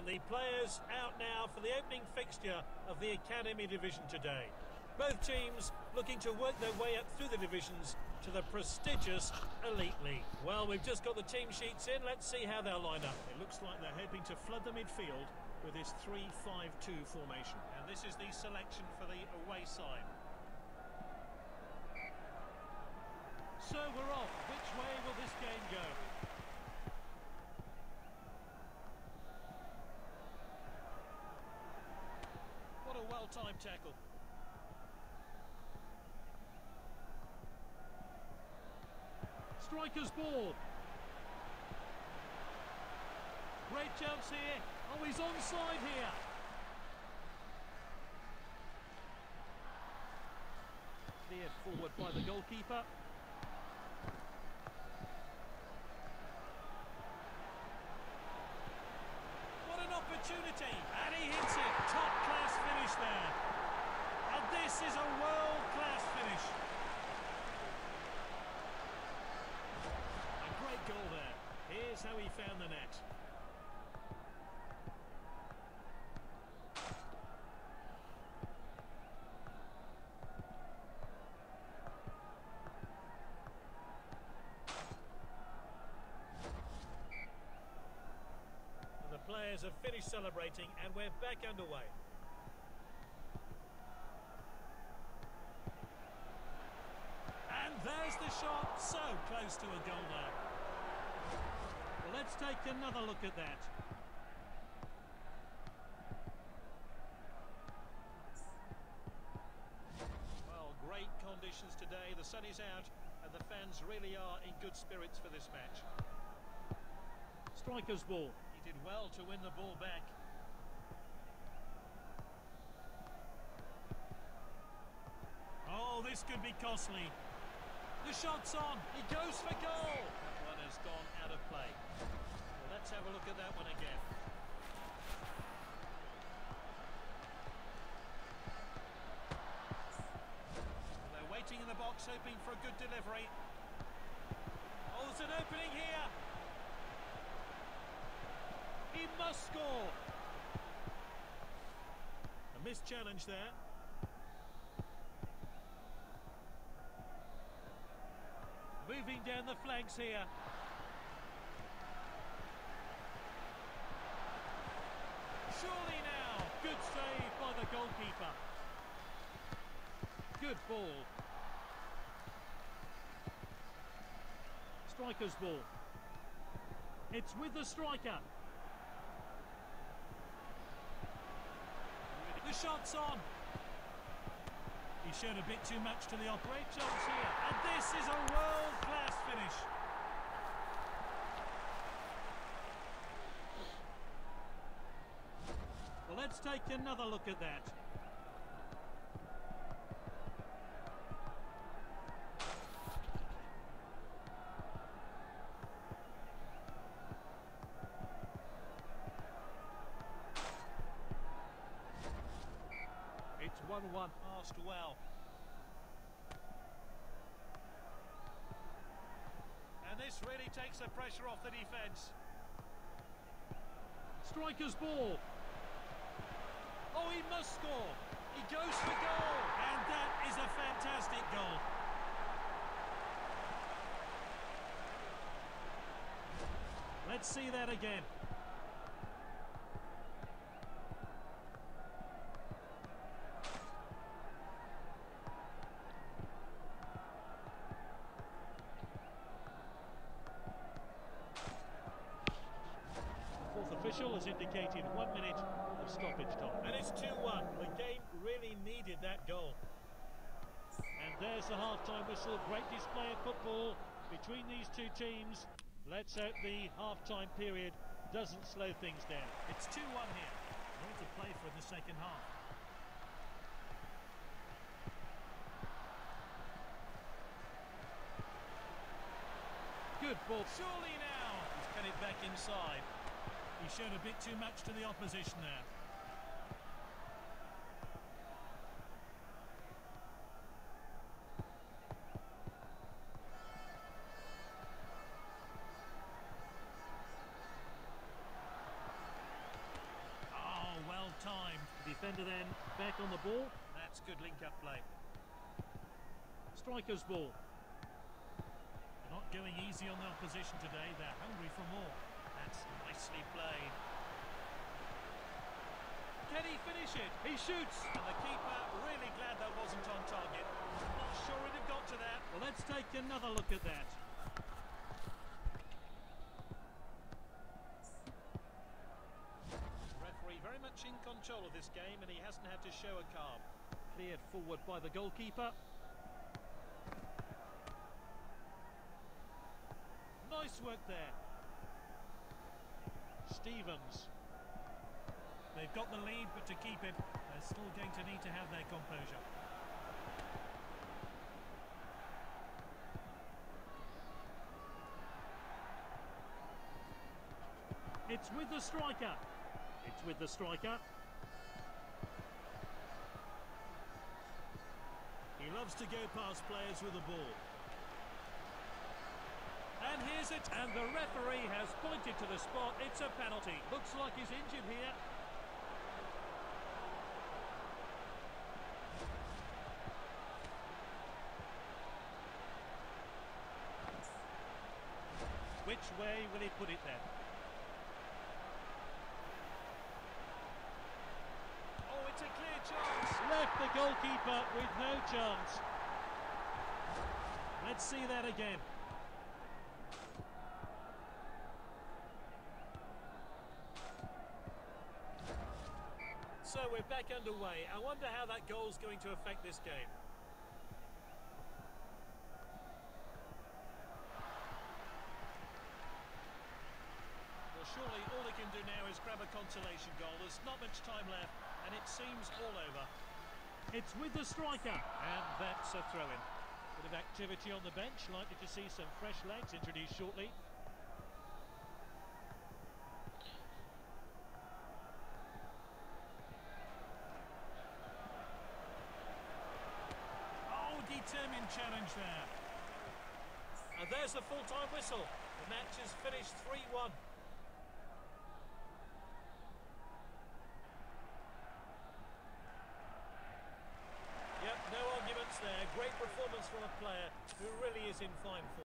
And the players out now for the opening fixture of the Academy Division today. Both teams looking to work their way up through the divisions to the prestigious Elite League. Well, we've just got the team sheets in. Let's see how they'll line up. It looks like they're hoping to flood the midfield with this 3-5-2 formation. And this is the selection for the away side. So we're off. Which way will this game go? What a well-timed tackle. Striker's ball. Great chance here. Oh, he's onside here. Cleared forward by the goalkeeper. What an opportunity! And he hits it. Top class finish there. And this is a world class finish. A great goal there. Here's how he found the net. The players have finished celebrating and we're back underway. And there's the shot, so close to a goal. Let's take another look at that. Well, great conditions today. The sun is out and the fans really are in good spirits for this match. Striker's ball. He did well to win the ball back. Oh, this could be costly. The shot's on. He goes for goal. That one has gone out of play. Well, let's have a look at that one again. They're waiting in the box, hoping for a good delivery. Oh, there's an opening here. He must score. A missed challenge there. Moving down the flanks here. Surely now. Good save by the goalkeeper. Good ball. Striker's ball. It's with the striker. The shot's on. He showed a bit too much to the operator here. And this is a world-class finish. Well, take another look at that. It's 1-1. Passed well. And this really takes the pressure off the defence. Striker's ball. Score. He goes for goal. And that is a fantastic goal. Let's see that again. The fourth official has indicated one minute of stoppage time. And it's 2-1. The game really needed that goal. And there's the half-time whistle. Great display of football between these two teams. Let's hope the half-time period doesn't slow things down. It's 2-1 here. All to play for in the second half. Good ball. Surely now. He's cut it back inside. He showed a bit too much to the opposition there. Defender then back on the ball. That's good link-up play. Striker's ball. They're Not going easy on the opposition today. They're hungry for more. That's nicely played. Can he finish it? He shoots. And the keeper really glad that wasn't on target. Not sure he'd have got to that. Well, let's take another look at that. Referee very much in control of this game and he hasn't had to show a card. Cleared forward by the goalkeeper. Nice work there. Stevens. They've got the lead, but to keep it, they're still going to need to have their composure. It's with the striker. It's with the striker. He loves to go past players with the ball. And here's it. And the referee has pointed to the spot. It's a penalty. Looks like he's injured here. Which way will he put it then? Oh, it's a clear chance. Left the goalkeeper with no chance. Let's see that again. So we're back underway. I wonder how that goal's going to affect this game. Well, surely all they can do now is grab a consolation goal. There's not much time left, and it seems all over. It's with the striker. And that's a throw-in. Bit of activity on the bench. Likely to see some fresh legs introduced shortly. Oh, determined challenge there. And there's the full-time whistle. The match is finished 3-1. Yep, no arguments there. Great performance from a player who really is in fine form.